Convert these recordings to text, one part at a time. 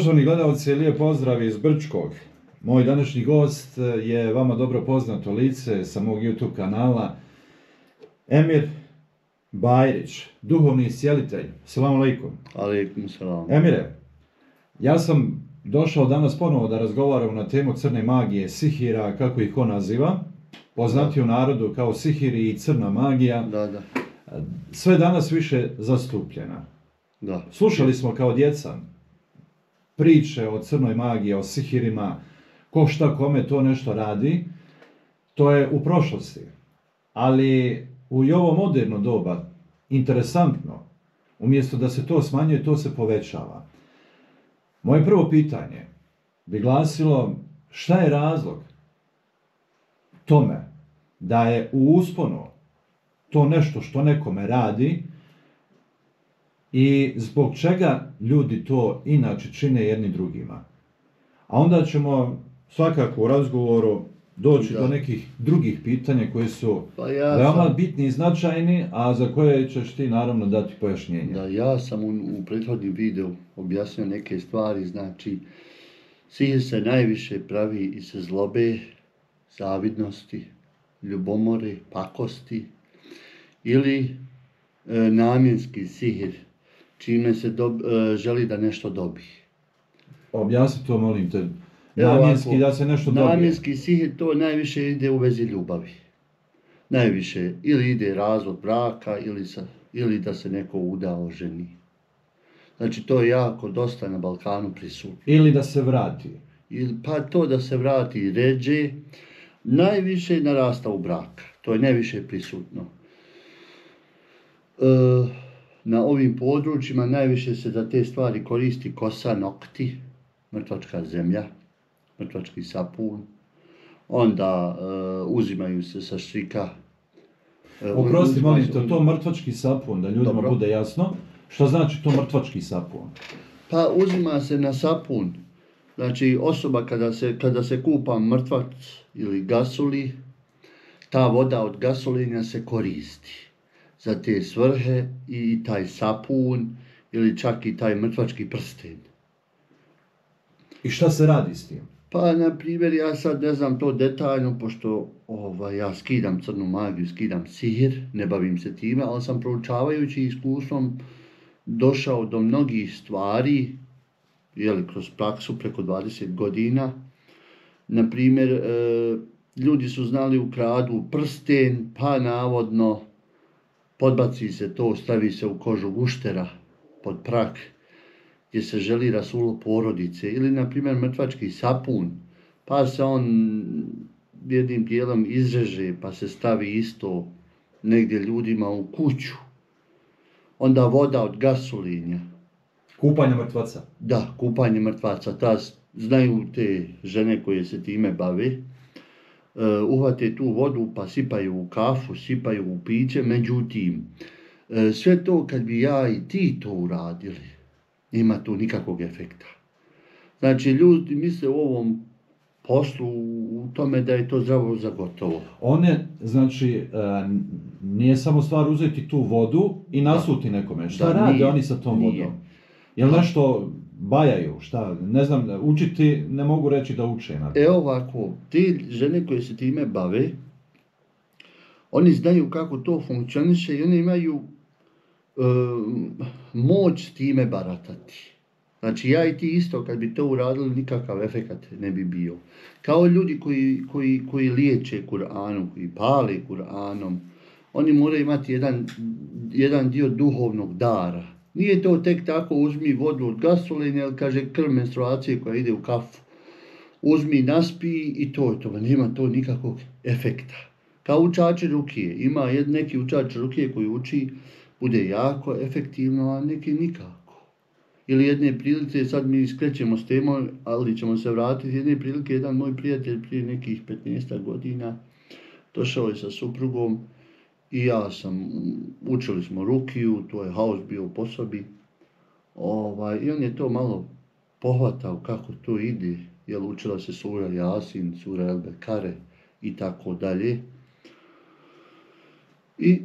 Poštovani gledalci, lijep pozdrav iz Brčkog. Moj današnji gost je vama dobro poznato lice sa mog YouTube kanala, Emir Bajrić, duhovni iscijelitelj. Salam alaikum. Alaikum salam. Emire, ja sam došao danas ponovo da razgovaram na temu crne magije, sihira, kako ih ko naziva, poznati u narodu kao sihiri i crna magija. Da, da. Sve danas više zastupljena. Da. Slušali smo kao djeca priče o crnoj magiji, o sihirima, ko šta kome to nešto radi, to je u prošlosti. Ali u ovo moderno doba, interesantno, umjesto da se to smanjuje, to se povećava. Moje prvo pitanje bi glasilo šta je razlog tome da je u usponu to nešto što nekome radi i zbog čega ljudi to inače čine jedni drugima. A onda ćemo svakako u razgovoru doći Da. do nekih drugih pitanja koji su Pa ja veoma sam- bitni i značajni, a za koje ćeš ti naravno dati pojašnjenje. Da, ja sam u, u prethodnim videu objasnio neke stvari, znači sihir se najviše pravi iz zlobe, zavidnosti, ljubomore, pakosti ili e, namjenski sihir, čime se dob, e, želi da nešto dobi. Objasni to, molim te. Namjenski da se nešto dobije. Namjenski sihir to najviše ide u vezi ljubavi. Najviše ili ide razvod braka ili, sa, ili da se neko udao ženi. Znači to je jako dosta na Balkanu prisutno. Ili da se vrati. Ili, pa to da se vrati ređe, najviše narasta u brak. To je najviše prisutno. E, na ovim područjima najviše se za te stvari koristi kosa, nokti, mrtvačka zemlja, mrtvački sapun. Onda e, uzimaju se sa štrika. e, Oprosti, molim te, to mrtvački sapun, da ljudima Dobro. bude jasno. Šta znači to mrtvački sapun? Pa uzima se na sapun. Znači osoba kada se, kada se kupa mrtvac ili gasuli, ta voda od gasolinja se koristi za te svrhe i taj sapun ili čak i taj mrtvački prsten. I šta se radi s tim? Pa, na primjer, ja sad ne znam to detaljno, pošto ovaj, ja skidam crnu magiju, skidam sihir, ne bavim se time, ali sam proučavajući iskustvom došao do mnogih stvari, jeli, kroz praksu preko 20 godina. Na primjer, e, ljudi su znali ukradu prsten, pa navodno podbaci se to, stavi se u kožu guštera pod prak, gdje se želi rasulo porodice ili na primjer mrtvački sapun pa se on jednim dijelom izreže pa se stavi isto negdje ljudima u kuću. Onda voda od gasolinja. Kupanje mrtvaca. da kupanje mrtvaca. Ta znaju te žene koje se time bave uhvate tu vodu pa sipaju u kafu sipaju u piće međutim e, sve to kad bi ja i ti to uradili nema tu nikakvog efekta. Znači, ljudi misle u ovom poslu, u tome da je to zdravo za gotovo. One, znači, e, nije samo stvar uzeti tu vodu i nasuti nekome. Šta Da, rade nije, oni sa tom nije. vodom? Jel nešto bajaju? Šta? Ne znam, učiti ne mogu reći da uče na to. E ovako, te žene koje se time bave, oni znaju kako to funkcioniše i oni imaju e, moć time baratati. Znači ja i ti isto kad bi to uradili nikakav efekat ne bi bio. Kao ljudi koji, koji, koji liječe Kur'anom, koji pale Kur'anom, oni moraju imati jedan, jedan dio duhovnog dara. Nije to tek tako uzmi vodu od gasoline, ali kaže krv menstruacije koja ide u kafu. Uzmi, naspi i to je to. Nema to nikakvog efekta. Kao učači rukije. Ima jed, neki učač rukije koji uči, bude jako efektivno, a neki nikako. Ili jedne prilike, sad mi skrećemo s temom, ali ćemo se vratiti. Jedne prilike, jedan moj prijatelj prije nekih 15 godina došao je sa suprugom i ja sam, učili smo rukiju, to je haos bio po sobi. Ovaj, I on je to malo pohvatao kako to ide, jer učila se sura Jasin, sura Elbe Kare i tako dalje. I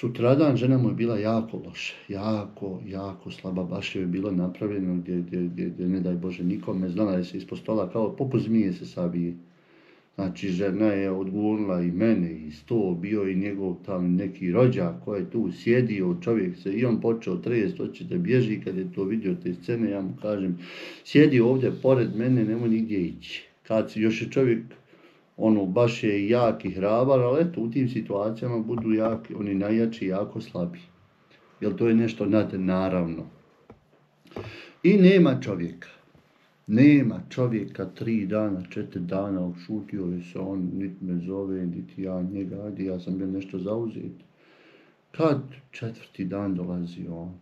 sutradan žena mu je bila jako loša, jako, jako slaba, baš je bilo napravljeno gdje, gdje, gdje, gdje ne daj Bože nikome, znala je se ispod stola kao poput zmije se sabije. Znači, žena je odgurnula i mene i sto, bio i njegov tam neki rođak koji je tu sjedio, čovjek se i on počeo trest, hoće da bježi kad je to vidio te scene, ja mu kažem, sjedi ovdje pored mene, nemoj nigdje ići. Kad si, još je čovjek, ono, baš je jak i hrabar, ali eto, u tim situacijama budu jaki, oni najjači i jako slabi. Jer to je nešto nadnaravno. I nema čovjeka. Nema čovjeka tri dana, četiri dana, ušutio je se on, niti me zove, niti ja njega, ajde, ja sam bio nešto zauzet. Kad četvrti dan dolazi on,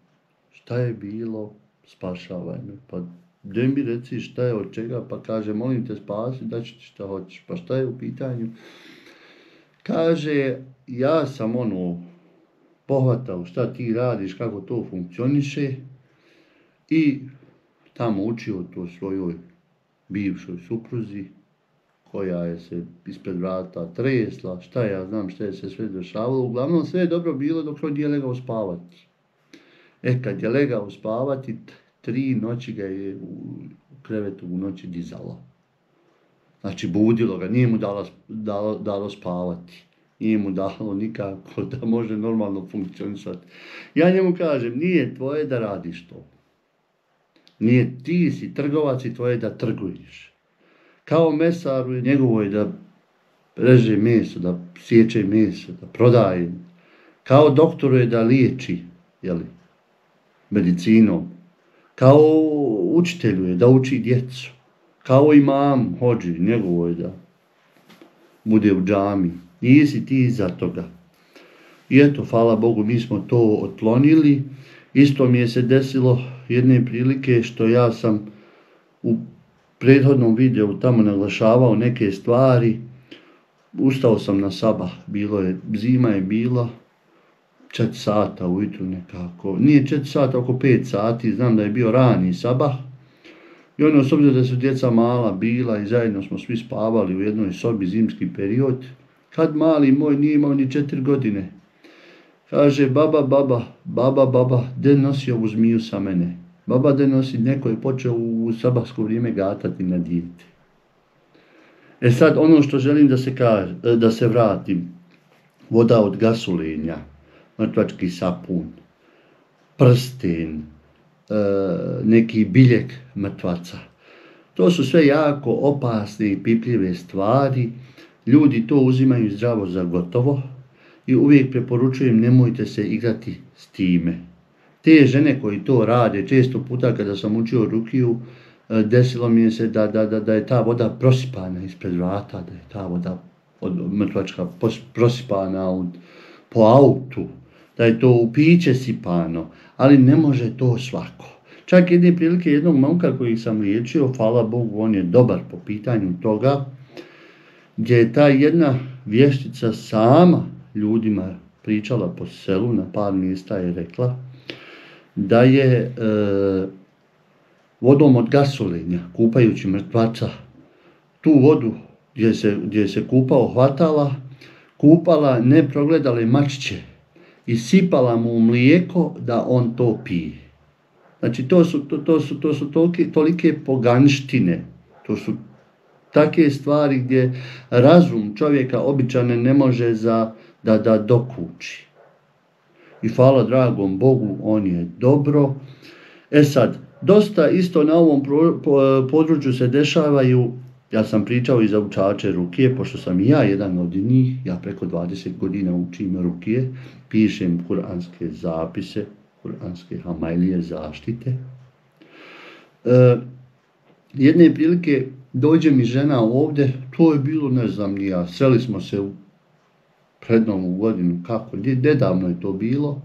šta je bilo, spašavaj me, pa gdje mi reci šta je od čega, pa kaže, molim te spasi, da ću ti šta hoćeš, pa šta je u pitanju? Kaže, ja sam ono, pohvatao šta ti radiš, kako to funkcioniše i tamo učio to svojoj bivšoj supruzi, koja je se ispred vrata tresla, šta ja znam šta je se sve dešavalo, uglavnom sve je dobro bilo dok on je legao spavati. E, kad je legao spavati, tri noći ga je u krevetu u noći dizala. Znači, budilo ga, nije mu dalo, dalo, dalo spavati. Nije mu dalo nikako da može normalno funkcionisati. Ja njemu kažem, nije tvoje da radiš to. Nije ti si trgovac i tvoje da trguješ. Kao mesaru i njegovo je da reže meso, da sjeće meso, da prodaje. Kao doktoru je da liječi, jeli, medicinom. Kao učitelju je da uči djecu. Kao imam hođi, njegovo je da bude u džami. Nisi ti za toga. I eto, hvala Bogu, mi smo to otklonili. Isto mi je se desilo jedne prilike što ja sam u prethodnom videu tamo naglašavao neke stvari. Ustao sam na sabah, bilo je, zima je bila, 4 sata ujutru nekako. Nije 4 sata, oko 5 sati, znam da je bio rani sabah. I ono, s obzirom da su djeca mala bila i zajedno smo svi spavali u jednoj sobi zimski period, kad mali moj nije imao ni 4 godine, Kaže, baba, baba, baba, baba, gdje nosi ovu zmiju sa mene? Baba, gdje nosi, neko je počeo u sabahsko vrijeme gatati na dijete. E sad, ono što želim da se, kaže, da se vratim, voda od gasolinja, mrtvački sapun, prsten, e, neki biljek mrtvaca. To su sve jako opasne i pipljive stvari. Ljudi to uzimaju zdravo za gotovo, i uvijek preporučujem nemojte se igrati s time. Te žene koji to rade, često puta kada sam učio Rukiju, e, desilo mi je se da, da, da, da je ta voda prosipana ispred vrata, da je ta voda od mrtvačka prosipana od, po autu, da je to u piće sipano, ali ne može to svako. Čak jedne prilike jednog momka koji sam liječio, hvala Bogu, on je dobar po pitanju toga, gdje je ta jedna vještica sama ljudima pričala po selu, na par mjesta je rekla, da je e, vodom od gasolinja, kupajući mrtvaca, tu vodu gdje se, gdje se kupao hvatala, kupala ne progledale mačiće i sipala mu mlijeko da on to pije. Znači, to su, to, to su, to su tolike, tolike poganštine, to su take stvari gdje razum čovjeka običane ne može za, da da dokući. I hvala dragom Bogu, on je dobro. E sad, dosta isto na ovom području se dešavaju, ja sam pričao i za učače Rukije, pošto sam i ja jedan od njih, ja preko 20 godina učim Rukije, pišem kuranske zapise, kuranske hamajlije zaštite. E, jedne prilike dođe mi žena ovde, to je bilo, ne znam, nija, sreli smo se u pred novu godinu, kako, dedavno je to bilo.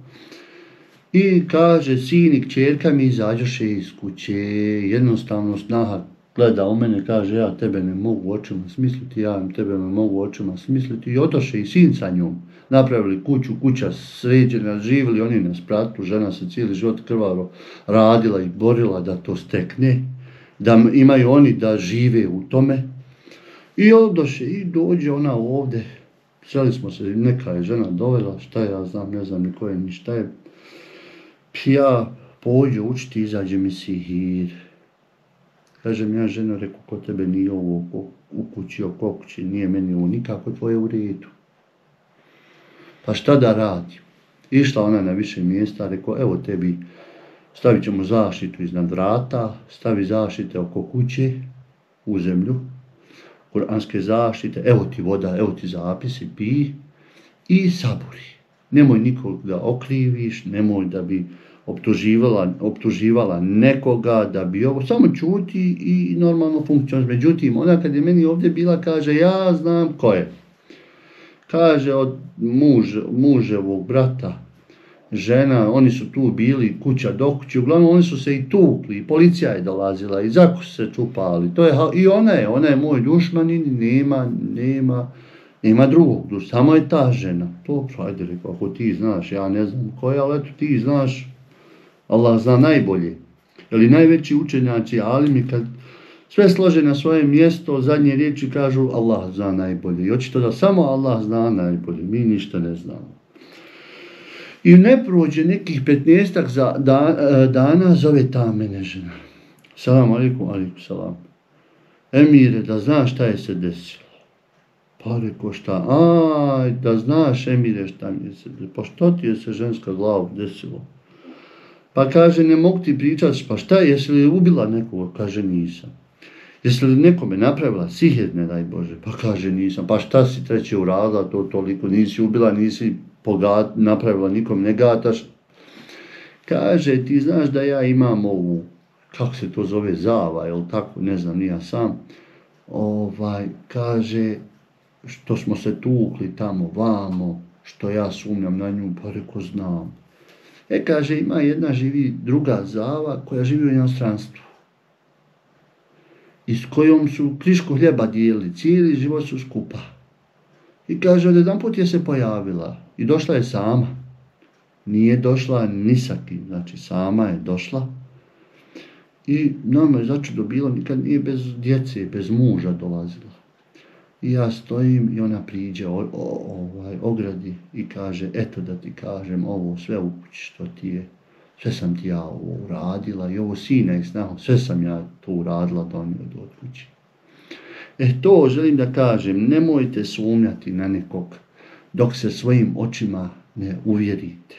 I kaže, sinik, kćerka mi izađoše iz kuće, jednostavno snaha gleda u mene, kaže, ja tebe ne mogu očima smisliti, ja tebe ne mogu očima smisliti. I odoše i sin sa njom, napravili kuću, kuća sređena, živili oni na spratu, žena se cijeli život krvaro radila i borila da to stekne, da imaju oni da žive u tome. I odoše i dođe ona ovde, Sjeli smo se, neka je žena dovela, šta ja znam, ne znam ni koje, ni šta je. Ja pođu učiti, izađe mi sihir. Kažem ja žena, reku, ko tebe nije ovo ko, u kući, oko kući, nije meni ovo nikako tvoje u redu. Pa šta da radi? Išla ona na više mjesta, rekao, evo tebi, stavit ćemo zaštitu iznad vrata, stavi zaštite oko kuće, u zemlju, kuranske zaštite, evo ti voda, evo ti zapisi, pi i saburi. Nemoj nikog da okriviš, nemoj da bi optuživala, optuživala nekoga, da bi ovo, samo čuti i normalno funkcionuje. Međutim, ona kad je meni ovdje bila, kaže, ja znam ko je. Kaže od muž, muževog brata, žena, oni su tu bili kuća do kuće, uglavnom oni su se i tukli, i policija je dolazila, i zaku se čupali. To je, I ona je, ona je moj dušman i nema, nema, nema drugog samo je ta žena. To, ajde, rekao, ako ti znaš, ja ne znam koja, ali eto ti znaš, Allah zna najbolje. Ili najveći učenjaci, ali mi kad sve slože na svoje mjesto, zadnje riječi kažu Allah zna najbolje. I očito da samo Allah zna najbolje, mi ništa ne znamo. I ne prođe nekih 15 za da, eh, dana, zove ta mene žena. Salam alaikum, alaikum salam. Emire, da znaš šta je se desilo. Pa reko šta, aj, da znaš Emire šta mi je se desilo. Pa što ti je se ženska glava desilo? Pa kaže, ne mogu ti pričati, pa šta je, jesi li ubila nekoga? Kaže, nisam. Jesi li nekome napravila sihir, ne daj Bože? Pa kaže, nisam. Pa šta si treće uradila, to toliko, nisi ubila, nisi pogat, napravila nikom ne gataš. Kaže, ti znaš da ja imam ovu, kako se to zove, zava, jel tako, ne znam, nija sam. Ovaj, kaže, što smo se tukli tamo, vamo, što ja sumnjam na nju, pa reko znam. E, kaže, ima jedna živi druga zava koja živi u inostranstvu. I s kojom su krišku hljeba dijeli, cijeli život su skupa. I kaže, od jedan put je se pojavila i došla je sama. Nije došla ni sa kim, znači sama je došla. I nama je začudo bilo, nikad nije bez djece, bez muža dolazila. I ja stojim i ona priđe o, o, ovaj, ogradi i kaže, eto da ti kažem ovo sve u kući što ti je. Sve sam ti ja ovo uradila i ovo sina i snahu, sve sam ja to uradila da on od kući. E to želim da kažem, nemojte sumnjati na nekog dok se svojim očima ne uvjerite.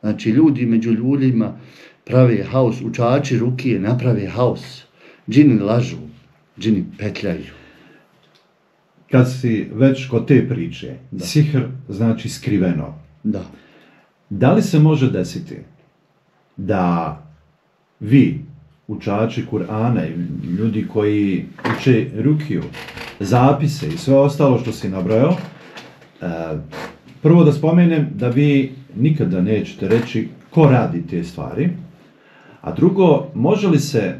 Znači, ljudi među ljudima prave haos, učači rukije naprave haos, džini lažu, džini petljaju. Kad si već kod te priče, da. sihr znači skriveno. Da. Da li se može desiti da vi, učači Kur'ana i ljudi koji uče rukiju, zapise i sve ostalo što si nabrojao, prvo da spomenem da vi nikada nećete reći ko radi te stvari, a drugo, može li se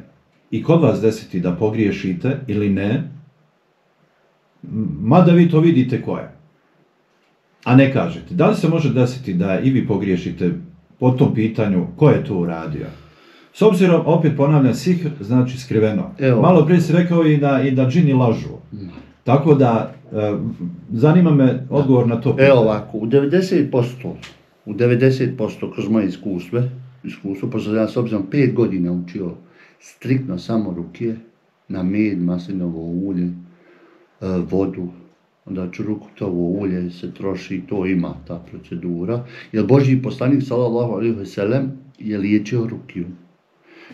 i kod vas desiti da pogriješite ili ne, mada vi to vidite ko je, a ne kažete. Da li se može desiti da i vi pogriješite po tom pitanju ko je to uradio? S obzirom, opet ponavljam, sihr znači skriveno. Evo. Malo prije si rekao i da, i da džini lažu. Mm. Tako da, zanima me odgovor na to pitanje. Evo ovako, u 90%, u 90% kroz moje iskustva, iskustvo, pošto ja s obzirom pet godina učio striktno samo ruke, na med, maslinovo ulje, e, vodu, onda čurukutovo ulje se troši, to ima ta procedura. Jer Božji poslanik, sallallahu alaihi ve sellem, je liječio rukiju.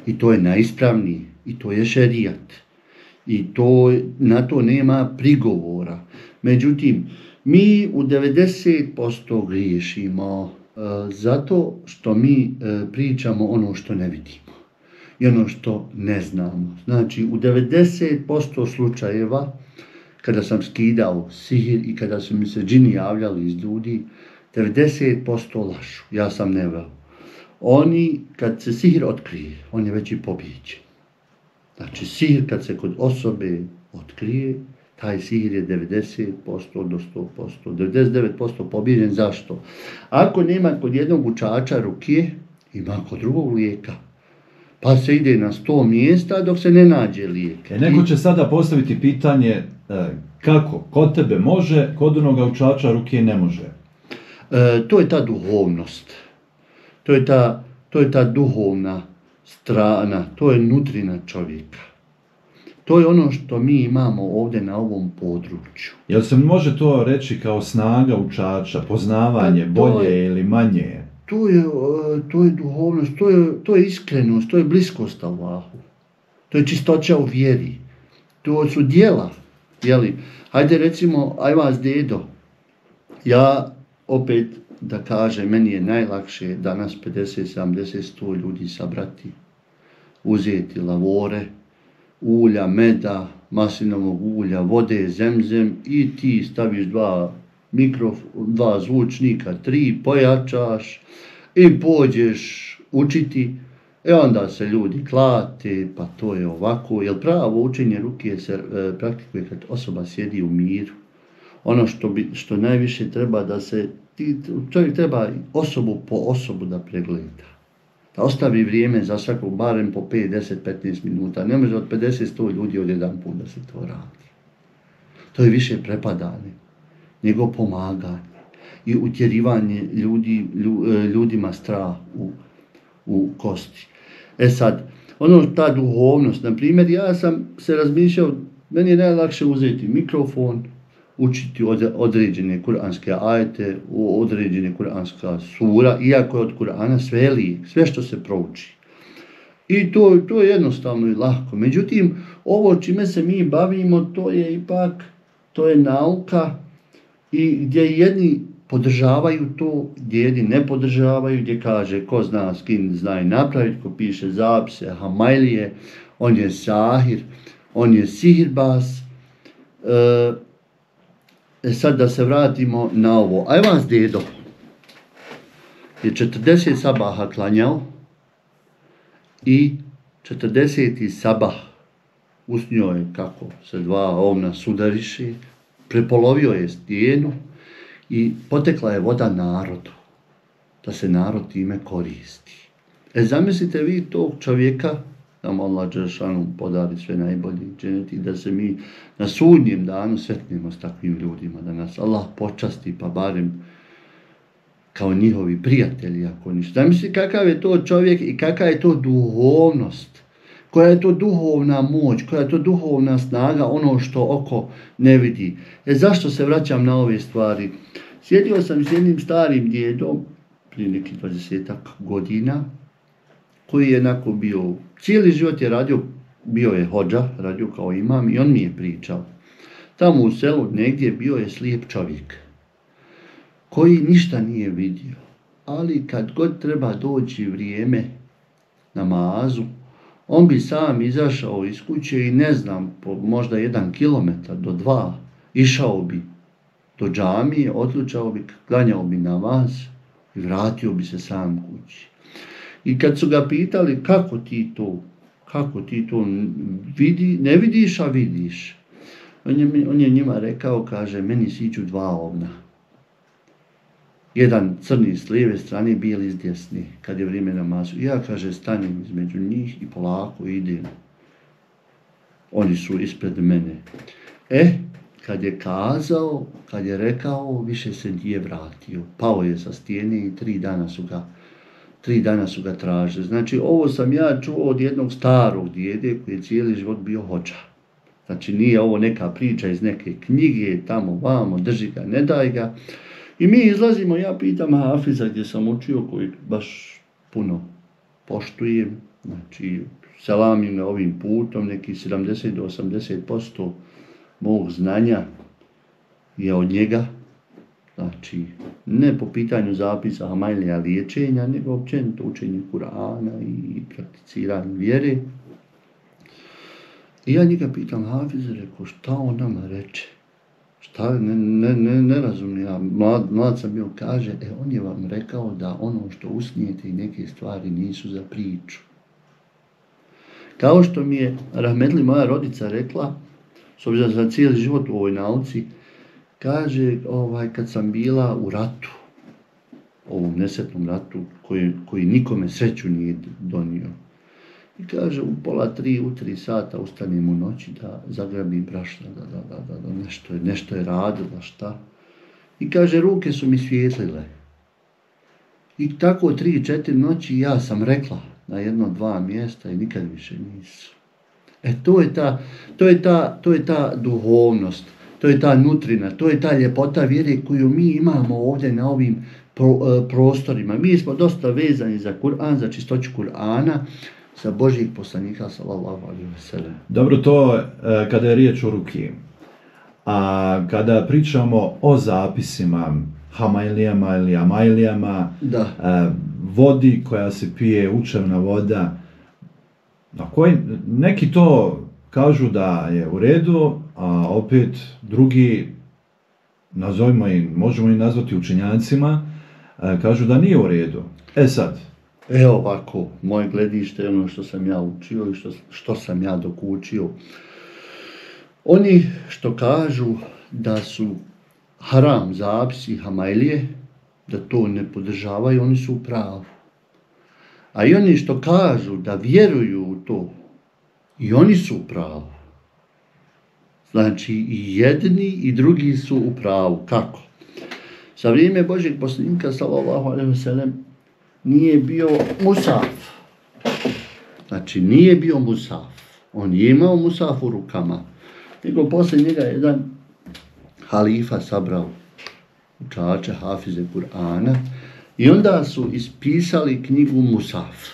I to je najispravniji. I to je šerijat. I to, na to nema prigovora. Međutim, mi u 90% griješimo e, zato što mi e, pričamo ono što ne vidimo. I ono što ne znamo. Znači, u 90% slučajeva, kada sam skidao sihir i kada su mi se džini javljali iz ljudi, 90% lašu. Ja sam neveo oni, kad se sihir otkrije, on je već i pobjeđen. Znači, sihir kad se kod osobe otkrije, taj sihir je 90% do 100%. 99% pobjeđen. Zašto? Ako nema kod jednog učača rukije, ima kod drugog lijeka. Pa se ide na 100 mjesta dok se ne nađe lijek. E, neko će sada postaviti pitanje, e, Kako? Kod tebe može, kod onoga učača ruke ne može. E, to je ta duhovnost. To je ta, to je ta duhovna strana, to je nutrina čovjeka. To je ono što mi imamo ovdje na ovom području. Jel se može to reći kao snaga učača, poznavanje, Pa to je- bolje ili manje? To je, e, to je duhovnost, to je, to je iskrenost, to je bliskost Allahu. To je čistoća u vjeri. To su dijela. Jeli? Hajde recimo, aj vas dedo, ja opet da kažem, meni je najlakše danas 50, 70, 100 ljudi sabrati, uzeti lavore, ulja, meda, maslinovog ulja, vode, zemzem i ti staviš dva mikrof, dva zvučnika, tri, pojačaš i pođeš učiti. E onda se ljudi klate, pa to je ovako, jer pravo učenje ruke se e, praktikuje kad osoba sjedi u miru. Ono što, bi, što najviše treba da se, ti, čovjek treba osobu po osobu da pregleda. Da ostavi vrijeme za svakog barem po 5, 10, 15 minuta. Ne može od 50, 100 ljudi od jedan put da se to radi. To je više prepadanje, nego pomaganje i utjerivanje ljudi, e, ljudima strah u, u kosti. E sad, ono ta duhovnost, na primjer, ja sam se razmišljao, meni je najlakše uzeti mikrofon, učiti određene kuranske ajete, u- određene kuranska sura, iako je od Kurana sve lijek, sve što se prouči. I to, to je jednostavno i lako. Međutim, ovo čime se mi bavimo, to je ipak, to je nauka i gdje jedni podržavaju to, gdje jedni ne podržavaju, gdje kaže ko zna s kim zna i napraviti, ko piše zapise, hamajlije, on je sahir, on je sihirbas. E, e sad da se vratimo na ovo. Aj vas dedo je 40 sabaha klanjao i 40. sabah usnio je kako se dva ovna sudariše, prepolovio je stijenu i potekla je voda narodu, da se narod time koristi. E zamislite vi tog čovjeka, nam Allah Đeršanu podari sve najbolje dženeti, da se mi na sudnjem danu sretnemo s takvim ljudima, da nas Allah počasti pa barem kao njihovi prijatelji, ako ništa. Zamisli kakav je to čovjek i kakva je to duhovnost, koja je to duhovna moć, koja je to duhovna snaga, ono što oko ne vidi. E zašto se vraćam na ove stvari? Sjedio sam s jednim starim djedom, prije nekih 20 godina, koji je jednako bio, cijeli život je radio, bio je hođa, radio kao imam i on mi je pričao. Tamo u selu negdje bio je slijep čovjek koji ništa nije vidio. Ali kad god treba doći vrijeme namazu, on bi sam izašao iz kuće i ne znam, po možda jedan kilometar do dva, išao bi do džamije, otlučao bi, klanjao bi namaz i vratio bi se sam kući. I kad su ga pitali kako ti to, kako ti to vidi, ne vidiš, a vidiš. On je, on je njima rekao, kaže, meni siću dva ovna jedan crni s lijeve strane, bijeli s desne, kad je vrijeme namazu. I ja, kaže, stanem između njih i polako idem. Oni su ispred mene. E, kad je kazao, kad je rekao, više se nije vratio. Pao je sa stijene i tri dana su ga tri dana su ga tražili. Znači, ovo sam ja čuo od jednog starog djede koji je cijeli život bio hođa. Znači, nije ovo neka priča iz neke knjige, tamo, vamo, drži ga, ne daj ga. I mi izlazimo, ja pitam Hafiza gdje sam učio, koji baš puno poštujem, znači selamim na ovim putom, neki 70 do 80% mog znanja je od njega, znači ne po pitanju zapisa Hamailija liječenja, nego općenito učenje Kur'ana i prakticiranje vjere. I ja njega pitam Hafiza, rekao, šta on nama reče? Šta, ne, ne, ne, ne razumijem, ja mlad, mlad sam bio, kaže, e, on je vam rekao da ono što usnijete i neke stvari nisu za priču. Kao što mi je Rahmetli moja rodica rekla, s obzirom da sam cijeli život u ovoj nauci, kaže, ovaj, kad sam bila u ratu, ovom nesetnom ratu, koji, koji nikome sreću nije donio, I kaže, u pola tri, u tri sata ustanem u noći da zagrabim brašna, da, da, da, da, da nešto, je, nešto je radila, šta. I kaže, ruke su mi svijetlile. I tako tri, četiri noći ja sam rekla na jedno, dva mjesta i nikad više nisu. E to je ta, to je ta, to je ta duhovnost, to je ta nutrina, to je ta ljepota vjere koju mi imamo ovdje na ovim pro, uh, prostorima. Mi smo dosta vezani za Kur'an, za čistoću Kur'ana, za Božijeg poslanika, sallallahu alaihi wa sallam. Dobro, to e, kada je riječ o ruki. A kada pričamo o zapisima, hamajlijama ili amajlijama, Da. e, vodi koja se pije, učevna voda, na koji, neki to kažu da je u redu, a opet drugi, nazovimo i, možemo i nazvati učenjacima, e, kažu da nije u redu. E sad, Evo ovako, moje gledište je ono što sam ja učio i što, što sam ja dok učio. Oni što kažu da su haram zapisi Hamajlije, da to ne podržavaju, oni su u pravu. A i oni što kažu da vjeruju u to, i oni su u pravu. Znači, i jedni i drugi su u pravu. Kako? Za vrijeme Božeg poslanika, sallallahu alaihi wa sallam, nije bio Musaf. Znači, nije bio Musaf. On je imao Musaf u rukama. Nego posle njega jedan halifa sabrao učače, hafize Kur'ana i onda su ispisali knjigu Musaf.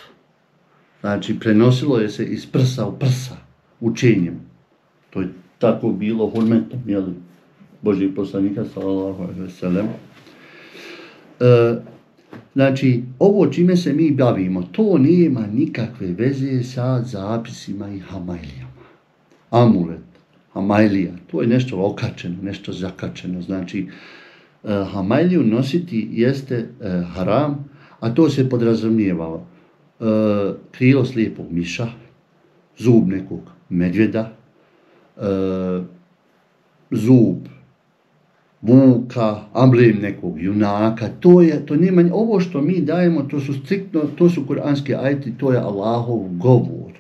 Znači, prenosilo je se iz prsa u prsa učenjem. Tako bilo hurmetom, jeli, Božih poslanika, sallallahu alaihi ve sallam. E, Znači, ovo čime se mi bavimo, to nema nikakve veze sa zapisima i hamajlijama. Amulet, hamajlija, to je nešto okačeno, nešto zakačeno. Znači, e, hamajliju nositi jeste e, haram, a to se podrazumijeva e, krilo slijepog miša, zub nekog medvjeda, e, zub vuka, amblem nekog junaka, to je, to nema, ovo što mi dajemo, to su striktno, to su kuranski ajti, to je Allahov govor.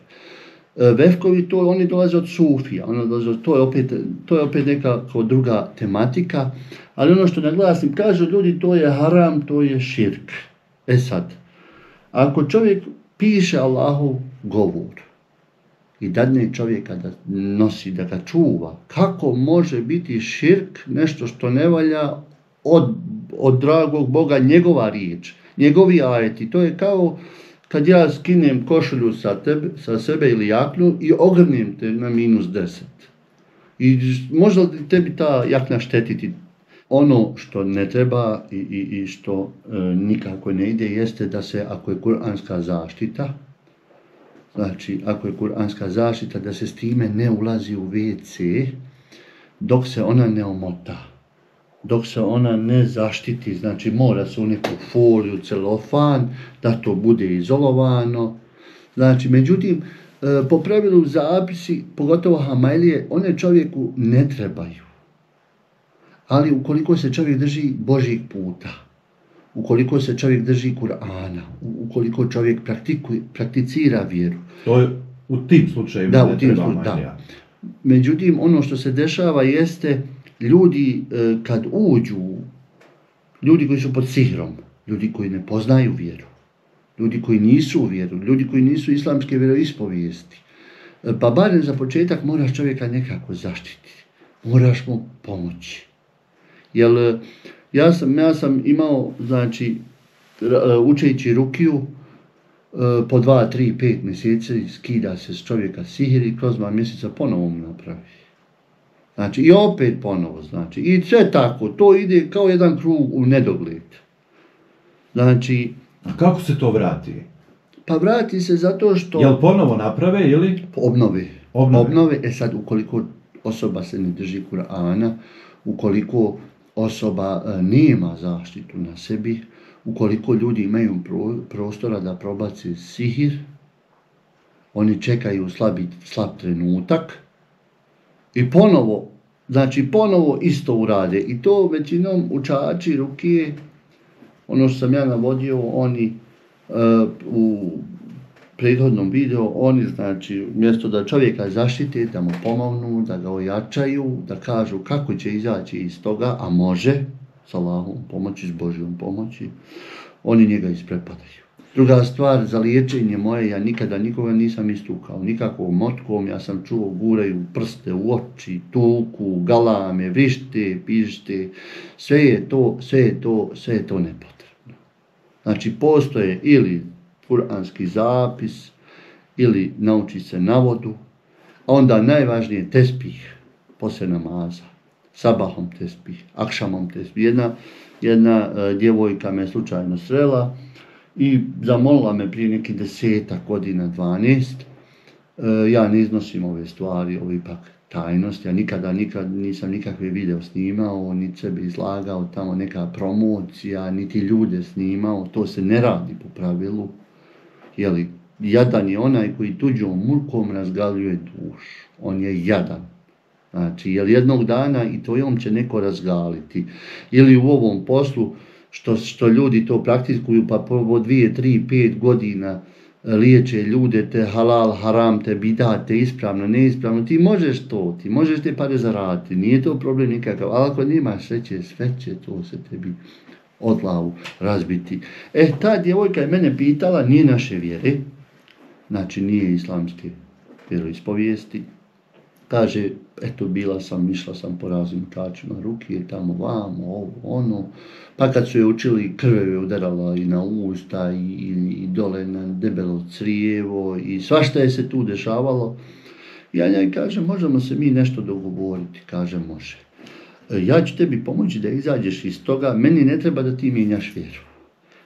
E, Vefkovi, to oni dolaze od Sufija, ono dolaze od, to je opet, to je opet neka kao druga tematika, ali ono što naglasim, kažu ljudi, to je haram, to je širk. E sad, ako čovjek piše Allahov govor, i dadne čovjeka da nosi, da ga čuva. Kako može biti širk, nešto što ne valja od, od dragog Boga, njegova riječ, njegovi ajeti. To je kao kad ja skinem košulju sa, tebe, sa sebe ili jaknu i ogrnem te na minus deset. I možda li tebi ta jakna štetiti? Ono što ne treba i, i, i što e, nikako ne ide jeste da se, ako je kuranska zaštita, znači ako je kuranska zaštita, da se s time ne ulazi u WC dok se ona ne omota, dok se ona ne zaštiti, znači mora se u neku foliju, celofan, da to bude izolovano. Znači, međutim, e, po pravilu zapisi, pogotovo hamajlije, one čovjeku ne trebaju. Ali ukoliko se čovjek drži Božih puta, ukoliko se čovjek drži Kur'ana, ukoliko čovjek praktikuje, prakticira vjeru. to je u tim slučajima Da, u tim treba slučajima, da. Međutim, ono što se dešava jeste ljudi e, kad uđu, ljudi koji su pod sihrom, ljudi koji ne poznaju vjeru, ljudi koji nisu u vjeru, ljudi koji nisu islamske vjeroispovijesti, e, pa barem za početak moraš čovjeka nekako zaštiti, moraš mu pomoći. Jer e, ja sam, ja sam imao, znači, e, učeći rukiju, e, po dva, tri, pet mjeseci skida se s čovjeka sihir i kroz dva mjeseca ponovo mu napravi. Znači, i opet ponovo, znači, i sve tako, to ide kao jedan krug u nedogled. Znači, A kako se to vrati? pa vrati se zato što... Jel ponovo naprave ili? Obnove. Obnove. Obnove. E sad, ukoliko osoba se ne drži Kur'ana, ukoliko osoba e, nema zaštitu na sebi, ukoliko ljudi imaju prostora da probaci sihir, oni čekaju slabi, slab trenutak i ponovo, znači ponovo isto urade. I to većinom učači rukije, ono što sam ja navodio, oni uh, u prethodnom videu, oni znači, mjesto da čovjeka zaštite, da mu pomognu, da ga ojačaju, da kažu kako će izaći iz toga, a može, s Allahom pomoći, s Božjom pomoći, oni njega isprepadaju. Druga stvar, za liječenje moje, ja nikada nikoga nisam istukao, nikakvom motkom, ja sam čuo, guraju prste u oči, tuku, galame, vrište, pište, sve je to, sve je to, sve je to nepotrebno. Znači, postoje ili kuranski zapis, ili nauči se na vodu, a onda najvažnije tespih, posle namaza, sabahom tespih, akšamom tespih. Jedna, jedna e, djevojka me slučajno srela, i zamolila me prije neki desetak godina, 12. E, ja ne iznosim ove stvari, ovo ipak tajnost. Ja nikada, nikad nisam nikakve video snimao, ni sebe izlagao, tamo neka promocija, niti ljude snimao. To se ne radi po pravilu. Jeli, jadan je onaj koji tuđom mulkom razgaljuje dušu. On je jadan. Znači, jel jednog dana i tvojom će neko razgaliti. Ili u ovom poslu, što, što ljudi to praktikuju, pa po dvije, tri, pet godina liječe ljude, te halal, haram, te bidate, ispravno, neispravno, ti možeš to, ti možeš te pare zaraditi, nije to problem nikakav, ali ako nemaš sreće, sve će to se tebi od glavu razbiti. E, ta djevojka je mene pitala, nije naše vjere, znači nije islamske vjeroispovijesti, kaže, eto, bila sam, išla sam po raznim kačima ruke, tamo vamo, ovo, ono, pa kad su je učili, krve je udarala i na usta i, i, i dole na debelo crijevo i svašta je se tu dešavalo. Ja njoj kažem, možemo se mi nešto dogovoriti, kaže, može. E, ja ću tebi pomoći da izađeš iz toga, meni ne treba da ti mijenjaš vjeru.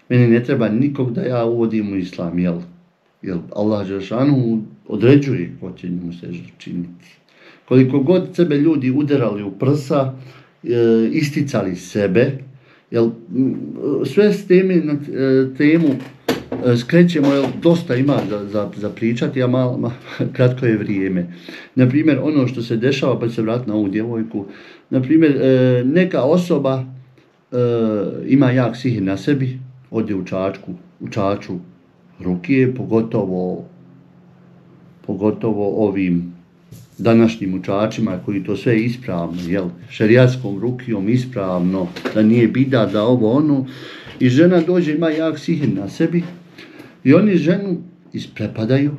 Meni ne treba nikog da ja uvodim u islam, jel? Jel Allah Žešanu određuje ko će njemu se činiti koliko god sebe ljudi udarali u prsa, e, isticali sebe, jel, sve s teme na e, temu E, skrećemo, jel, dosta ima za, za, za pričati, a malo, ma, kratko je vrijeme. Naprimjer, ono što se dešava, pa se vrati na ovu djevojku, naprimjer, e, neka osoba e, ima jak sihir na sebi, ode u čačku, u čaču rukije, pogotovo pogotovo ovim današnjim učačima koji to sve ispravno, jel, šerijatskom rukijom ispravno, da nije bida da ovo ono, i žena dođe, ima jak sihir na sebi, i oni ženu isprepadaju,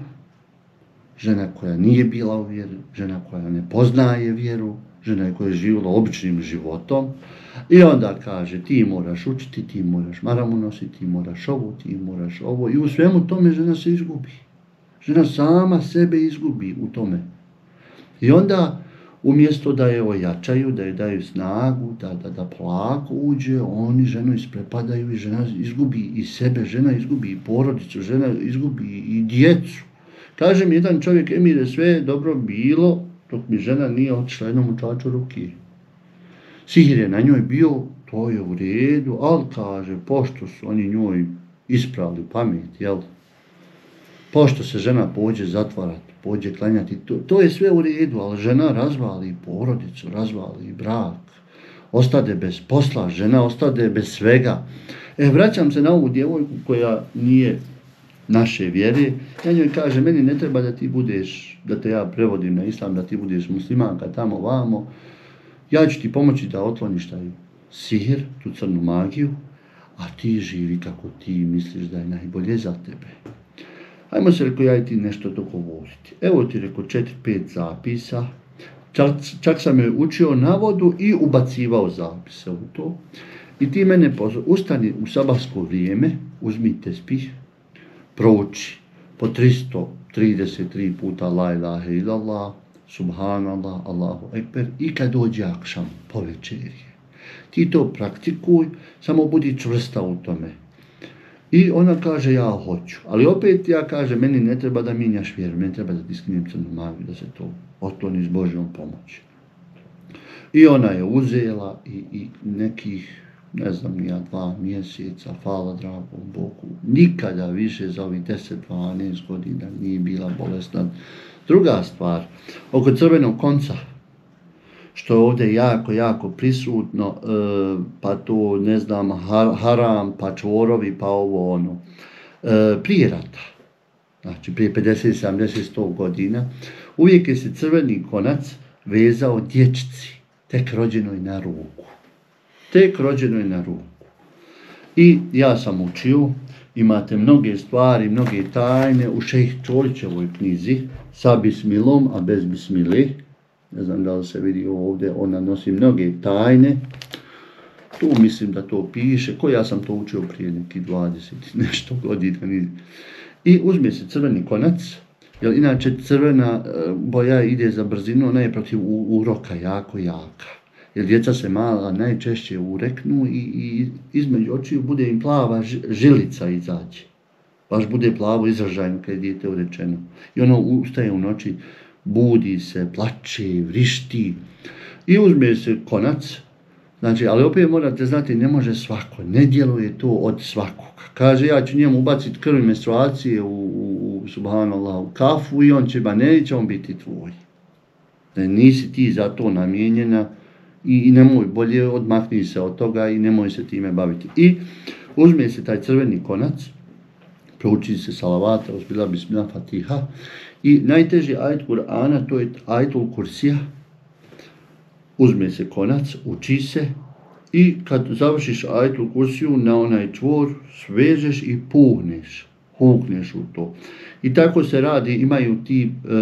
žena koja nije bila u vjeru, žena koja ne poznaje vjeru, žena koja je živjela običnim životom, i onda kaže, ti moraš učiti, ti moraš maramu nositi, ti moraš ovo, ti moraš ovo, i u svemu tome žena se izgubi. Žena sama sebe izgubi u tome. I onda, umjesto da je ojačaju, da je daju snagu, da, da, da plako uđe, oni ženu isprepadaju i žena izgubi i sebe, žena izgubi i porodicu, žena izgubi i djecu. Kažem, jedan čovjek, Emire, sve je dobro bilo, dok mi žena nije otišla jednom učaču ruki. Sihir je na njoj bio, to je u redu, ali kaže, pošto su oni njoj ispravili pamet, jel? Pošto se žena pođe zatvarati, pođe klanjati, to, to je sve u redu, ali žena razvali porodicu, razvali brak, ostade bez posla, žena ostade bez svega. E, vraćam se na ovu djevojku koja nije naše vjere, ja njoj kaže, meni ne treba da ti budeš, da te ja prevodim na islam, da ti budeš muslimanka tamo vamo, ja ću ti pomoći da otloniš taj sihir, tu crnu magiju, a ti živi kako ti misliš da je najbolje za tebe. Ajmo se, reko, ja i ti nešto dogovoriti. Evo ti, reko, četiri, pet zapisa. Čak, čak sam je učio na vodu i ubacivao zapise u to. I ti mene pozor, ustani u sabahsko vrijeme, uzmite spih, prouči po 333 puta la ilaha illallah, subhanallah, Allahu ekber, i kad dođe akšam po večerje. Ti to praktikuj, samo budi čvrsta u tome. I ona kaže, ja hoću. Ali opet ja kaže, meni ne treba da minjaš vjeru, meni treba da ti skinem crnu magiju, da se to otloni s Božjom pomoći. I ona je uzela i, i nekih, ne znam, nija dva mjeseca, hvala dragom Bogu, nikada više za ovih 10-12 godina nije bila bolesna. Druga stvar, oko crvenog konca, što je ovdje jako, jako prisutno, e, pa to, ne znam, haram, pa čvorovi, pa ovo ono. E, prije rata, znači prije 50, 70, 100 godina, uvijek je se crveni konac vezao dječici, tek rođenoj na ruku. Tek rođenoj na ruku. I ja sam učio, imate mnoge stvari, mnoge tajne u šejh Čolićevoj knjizi, sa bismilom, a bez bismile. Ne znam da li se vidi ovdje, ona nosi mnoge tajne. Tu mislim da to piše, ko ja sam to učio prije neki 20 nešto godina. I uzme se crveni konac, jer inače crvena e, boja ide za brzinu, ona je protiv uroka jako jaka. Jer djeca se mala najčešće ureknu i, i između očiju bude im plava žilica izađe. Baš bude plavo izražajno kad je dijete urečeno. I ono ustaje u noći, budi se, plače, vrišti. I uzme se konac, Znači, ali opet morate znati, ne može svako, ne djeluje to od svakog. Kaže, ja ću njemu ubaciti krv menstruacije u, u, u subhanallah, u kafu i on će, ba neće on biti tvoj. Ne, nisi ti za to namijenjena i, i nemoj, bolje odmakni se od toga i nemoj se time baviti. I uzme se taj crveni konac, prouči se salavata, uzbila bismillah fatiha i najteži ajet Kur'ana, to je ajetul kursija, uzme se konac, uči se i kad završiš ajtul kursiju na onaj čvor, svežeš i puhneš, hukneš u to. I tako se radi, imaju ti e, e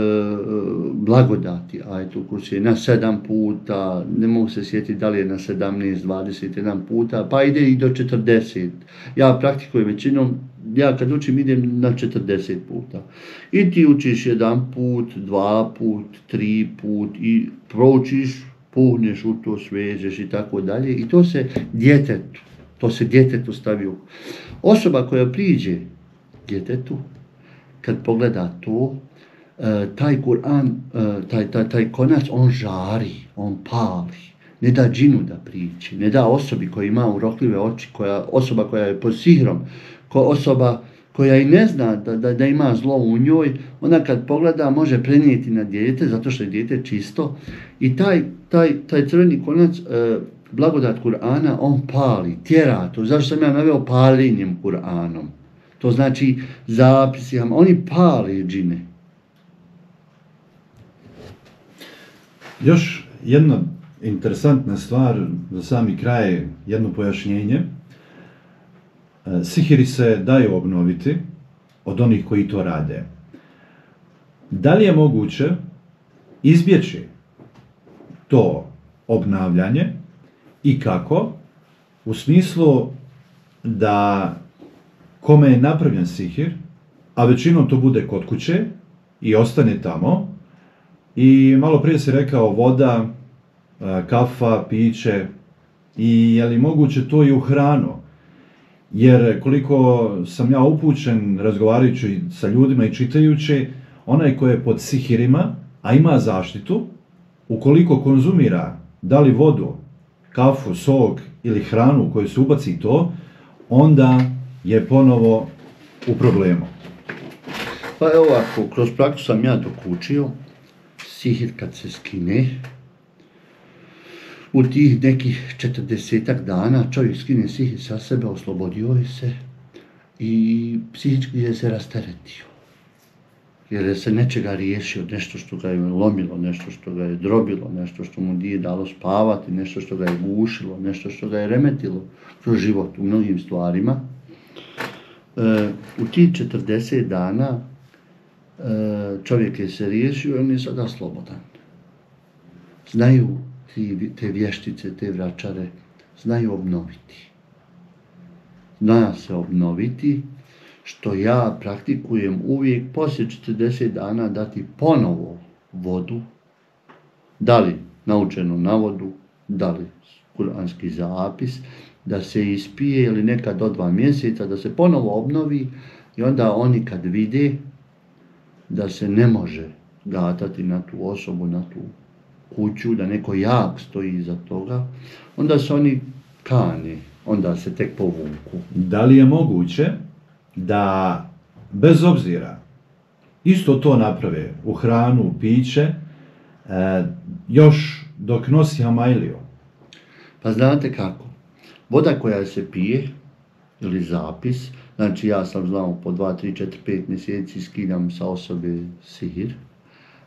blagodati ajtul kursije na sedam puta, ne mogu se sjetiti da li je na 17, 21 puta, pa ide i do 40. Ja praktikujem većinom, ja kad učim idem na 40 puta. I ti učiš jedan put, dva put, tri put i proučiš puhneš u to, svežeš i tako dalje. I to se djetetu, to se djetetu stavi u... Osoba koja priđe djetetu, kad pogleda to, e, taj Kur'an, e, taj, taj, taj konac, on žari, on pali. Ne da džinu da priči, ne da osobi koja ima urokljive oči, koja, osoba koja je pod sihrom, ko osoba koja i ne zna da, da, da ima zlo u njoj, ona kad pogleda može prenijeti na dijete, zato što je dijete čisto. I taj, taj, taj crveni konac, e, blagodat Kur'ana, on pali, tjera to. Zašto sam ja naveo palinjem Kur'anom? To znači zapisi, oni pali džine. Još jedna interesantna stvar, za sami kraj, jedno pojašnjenje. E, sihiri se daju obnoviti od onih koji to rade. Da li je moguće izbjeći to obnavljanje i kako? U smislu da kome je napravljen sihir, a većinom to bude kod kuće i ostane tamo, i malo prije se rekao voda, e, kafa, piće, i je li moguće to i u hranu? Jer koliko sam ja upućen razgovarajući sa ljudima i čitajući, onaj ko je pod sihirima, a ima zaštitu, ukoliko konzumira da li vodu, kafu, sok ili hranu koju se ubaci to, onda je ponovo u problemu. Pa evo ovako, kroz praksu sam ja to kučio, sihir kad se skine, u tih nekih četrdesetak dana čovjek skine svih sa sebe, oslobodio je se i psihički je se rasteretio. Jer je se nečega riješio, nešto što ga je lomilo, nešto što ga je drobilo, nešto što mu nije dalo spavati, nešto što ga je gušilo, nešto što ga je remetilo kroz život u mnogim stvarima. E, u tih 40 dana e, čovjek je se riješio i on je sada slobodan. Znaju te vještice, te vračare, znaju obnoviti. Zna se obnoviti, što ja praktikujem uvijek poslije 40 dana dati ponovo vodu, da li naučenu na vodu, da li kuranski zapis, da se ispije ili nekad do dva mjeseca, da se ponovo obnovi i onda oni kad vide da se ne može gatati na tu osobu, na tu kuću, da neko jak stoji iza toga, onda se oni kane, onda se tek povuku. Da li je moguće da bez obzira isto to naprave u hranu, u piće, e, još dok nosi amajliju? Pa znate kako, voda koja se pije, ili zapis, Znači ja sam znao po 2, 3, 4, 5 mjeseci skidam sa osobe sihir,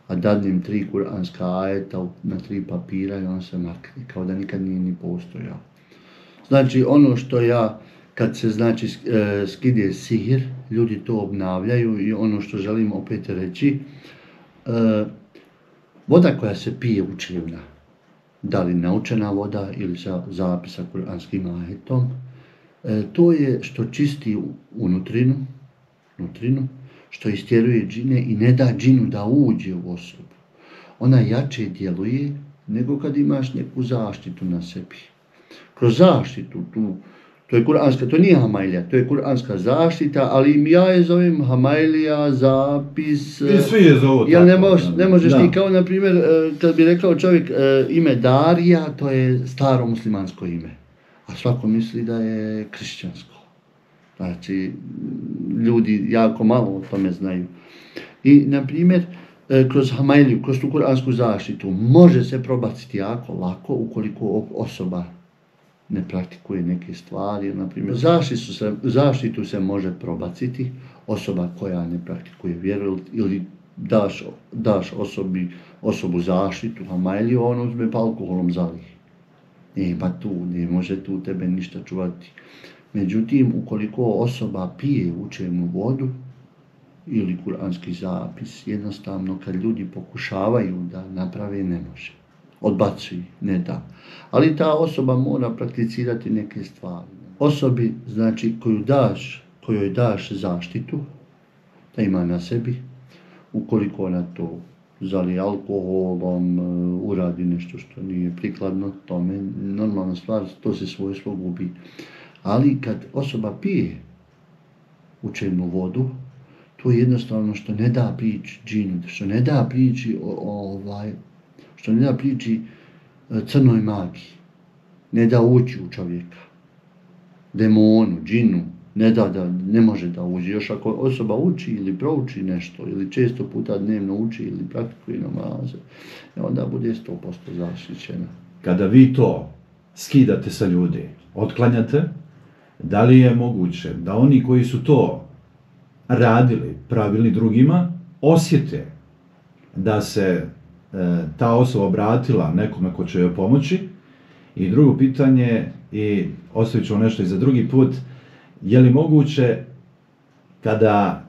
a dadnem tri kuranska ajeta na tri papira i on se makne, kao da nikad nije ni postojao. Znači ono što ja, kad se znači e, skide sihir, ljudi to obnavljaju i ono što želim opet reći, e, voda koja se pije učivna, da li naučena voda ili sa zapisa kuranskim ajetom, e, to je što čisti unutrinu, unutrinu, što istjeruje džine i ne da džinu da uđe u osobu. Ona jače djeluje nego kad imaš neku zaštitu na sebi. Kroz zaštitu tu, to je kuranska, to nije hamajlija, to je kuranska zaštita, ali ja je zovem hamajlija, zapis. I svi je zovu tako. Ne, mož, ne možeš da. ti kao, na primjer, e, kad bi rekao čovjek e, ime Darija, to je staro muslimansko ime. A svako misli da je krišćansko. Znači, ljudi jako malo o tome znaju. I, na primjer, e, kroz Hamailiju, kroz tu kuransku zaštitu, može se probaciti jako lako ukoliko osoba ne praktikuje neke stvari. Na primjer, zaštitu se, zaštitu se može probaciti osoba koja ne praktikuje vjeru ili daš, daš osobi, osobu zaštitu, Hamailiju, on uzme pa alkoholom zalih. Nema tu, ne može tu tebe ništa čuvati. Međutim, ukoliko osoba pije učenu vodu ili kuranski zapis, jednostavno kad ljudi pokušavaju da naprave, ne može. Odbacuju, ne da. Ali ta osoba mora prakticirati neke stvari. Osobi, znači, koju daš, kojoj daš zaštitu, da ima na sebi, ukoliko ona to zali alkoholom, e, uradi nešto što nije prikladno tome, normalna stvar, to se svojstvo gubi. Ali kad osoba pije učenu vodu, to je jednostavno što ne da prići džinu, što ne da prići ovaj, što ne da prići e, crnoj magiji, ne da ući u čovjeka, demonu, džinu, ne da, da ne može da uđe. Još ako osoba uči ili prouči nešto, ili često puta dnevno uči ili praktikuje namaze, e, onda bude 100% zaštićena. Kada vi to skidate sa ljudi, otklanjate, da li je moguće da oni koji su to radili, pravili drugima, osjete da se e, ta osoba obratila nekome ko će joj pomoći? I drugo pitanje, i ostavit ću nešto i za drugi put, je li moguće kada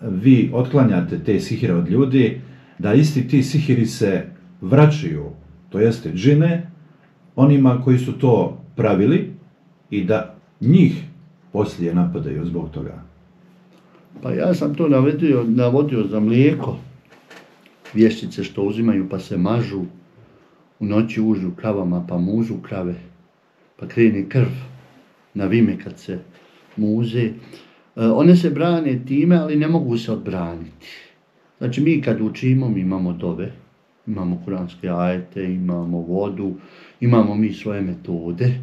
vi otklanjate te sihire od ljudi, da isti ti sihiri se vraćaju, to jeste džine, onima koji su to pravili i da njih poslije napadaju zbog toga? Pa ja sam to navodio, navodio za mlijeko. Vještice što uzimaju pa se mažu, u noći užu kravama pa muzu krave, pa krene krv na vime kad se muze. E, one se brane time, ali ne mogu se odbraniti. Znači mi kad učimo, mi imamo dove, imamo kuranske ajete, imamo vodu, imamo mi svoje metode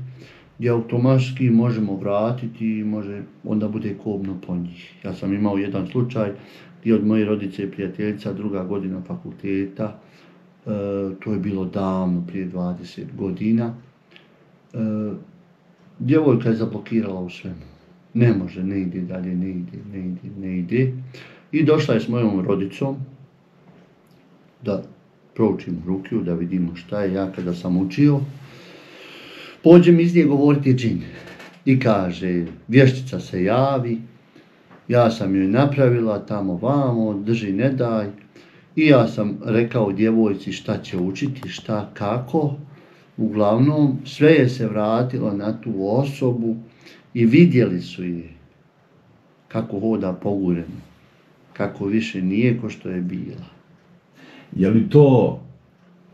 gdje automatski možemo vratiti i može, onda bude kobno po njih. Ja sam imao jedan slučaj gdje od moje rodice i prijateljica druga godina fakulteta, e, to je bilo davno, prije 20 godina, e, djevojka je zablokirala u svemu. Ne može, ne ide dalje, ne ide, ne ide, ne ide. I došla je s mojom rodicom da proučim rukiju, da vidimo šta je ja kada sam učio Pođem mi iz nje govoriti džin. I kaže, vještica se javi, ja sam joj napravila tamo vamo, drži ne daj. I ja sam rekao djevojci šta će učiti, šta, kako. Uglavnom, sve je se vratilo na tu osobu i vidjeli su je kako hoda pogureno, kako više nije ko što je bila. Je li to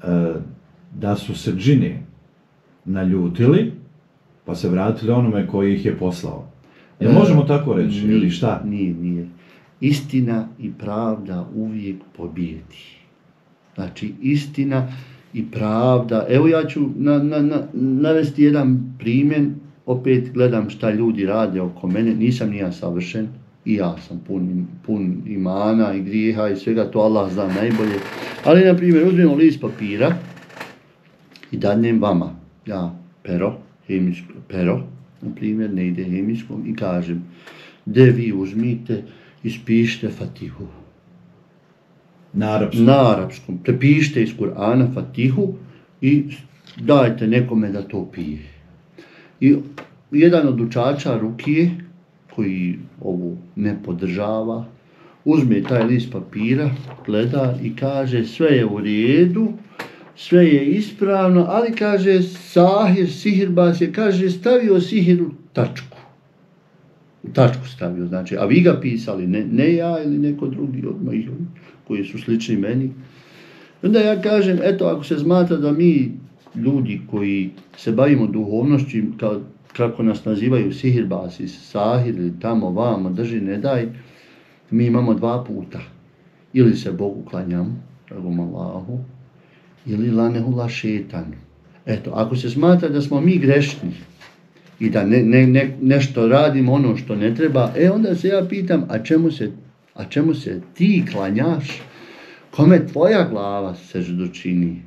e, da su se džini naljutili, pa se vratili onome koji ih je poslao. Ja možemo tako reći, nije, ili šta? Nije, nije. Istina i pravda uvijek pobijeti. Znači, istina i pravda. Evo ja ću na, na, na, navesti jedan primjer. Opet gledam šta ljudi rade oko mene. Nisam nija savršen. I ja sam pun, pun imana i grijeha i svega to Allah zna najbolje. Ali, na primjer, uzmemo list papira i dadnem vama ja pero, hemijsko, pero, na primjer, ne ide hemijskom i kažem, gdje vi uzmite, ispišite Fatihu. Na arapskom. Na arapskom. Prepišite iz Kur'ana Fatihu i dajte nekome da to pije. I jedan od učača Rukije, koji ovo ne podržava, uzme taj list papira, gleda i kaže sve je u redu, sve je ispravno, ali kaže Sahir, sihirbas je, kaže stavio sihir u tačku. U tačku stavio, znači, a vi ga pisali, ne, ne ja ili neko drugi od mojih koji su slični meni. Onda ja kažem, eto, ako se smatra da mi ljudi koji se bavimo duhovnošću, kao, kako nas nazivaju sihirbasi, sahir ili tamo vamo, drži, ne daj, mi imamo dva puta. Ili se Bogu klanjamo, dragom Allahu, ili lanehula šetan. Eto, ako se smatra da smo mi grešni i da ne, ne, ne, nešto radimo ono što ne treba, e onda se ja pitam, a čemu se, a čemu se ti klanjaš? Kome tvoja glava se dočini?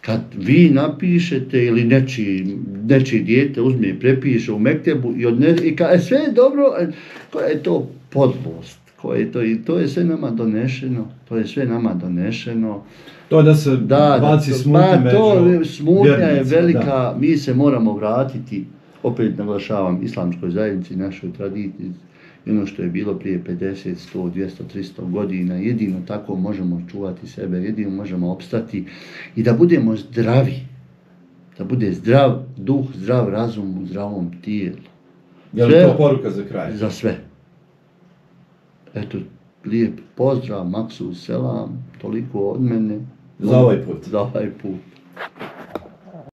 Kad vi napišete ili neči, neči dijete uzme i prepiše u Mektebu i, odne, i ka, e, sve je dobro, e, koja je to podlost? Koje to, I to je sve nama donešeno, to je sve nama donešeno. To da se Da, baci smutnje pa to među smutnja je velika, da. mi se moramo vratiti, opet naglašavam, islamskoj zajednici, našoj tradiciji, ono što je bilo prije 50, 100, 200, 300 godina, jedino tako možemo čuvati sebe, jedino možemo opstati i da budemo zdravi, da bude zdrav duh, zdrav razum u zdravom tijelu, Je li to poruka za kraj? za sve. Eto, lijep pozdrav, Maksu Selam, toliko od mene. Za ovaj put. Za ovaj put.